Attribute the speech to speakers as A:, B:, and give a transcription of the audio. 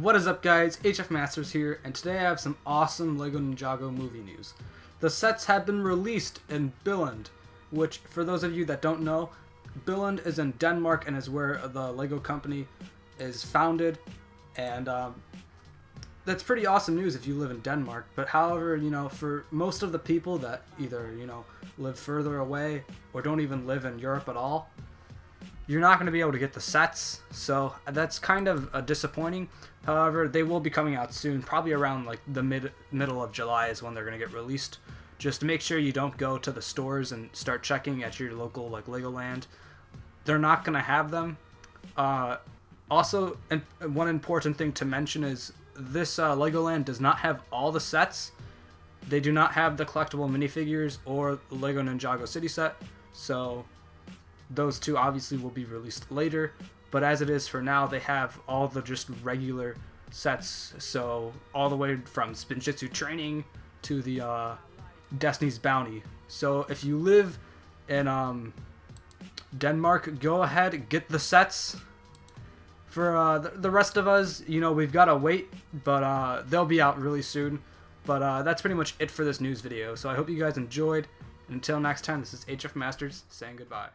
A: What is up guys, HF Masters here, and today I have some awesome LEGO Ninjago movie news. The sets have been released in Billund, which for those of you that don't know, Billund is in Denmark and is where the LEGO company is founded, and um, that's pretty awesome news if you live in Denmark. But however, you know, for most of the people that either, you know, live further away or don't even live in Europe at all, you're not going to be able to get the sets. So that's kind of a disappointing. However, they will be coming out soon, probably around like the mid middle of July is when they're going to get released. Just make sure you don't go to the stores and start checking at your local like Legoland. They're not going to have them. Uh, also, and one important thing to mention is this uh, Legoland does not have all the sets. They do not have the collectible minifigures or Lego Ninjago City set, so those two obviously will be released later. But as it is for now, they have all the just regular sets, so all the way from Spinjitzu Training to the uh, Destiny's Bounty. So if you live in um, Denmark, go ahead, get the sets for uh, the rest of us, you know, we've got to wait, but uh, they'll be out really soon. But uh, that's pretty much it for this news video. So I hope you guys enjoyed. Until next time, this is HF Masters saying goodbye.